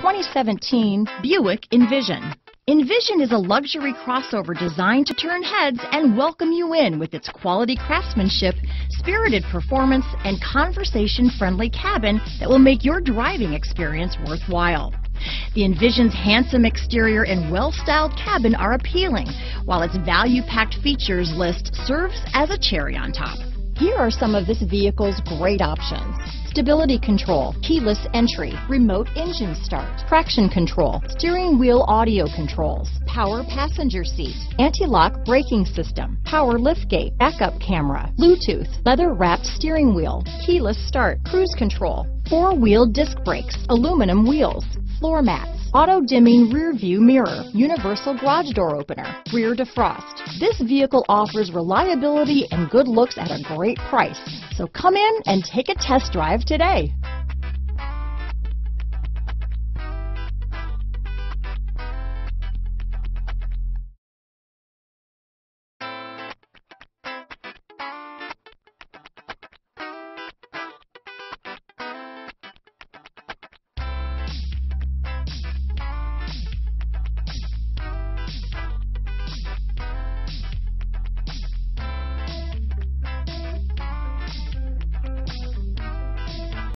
2017 Buick Envision. Envision is a luxury crossover designed to turn heads and welcome you in with its quality craftsmanship, spirited performance, and conversation-friendly cabin that will make your driving experience worthwhile. The Envision's handsome exterior and well-styled cabin are appealing, while its value-packed features list serves as a cherry on top. Here are some of this vehicle's great options. Stability control, keyless entry, remote engine start, traction control, steering wheel audio controls, power passenger seat, anti-lock braking system, power liftgate, backup camera, Bluetooth, leather wrapped steering wheel, keyless start, cruise control, four wheel disc brakes, aluminum wheels, floor mats, auto dimming rear view mirror, universal garage door opener, rear defrost. This vehicle offers reliability and good looks at a great price. So come in and take a test drive today.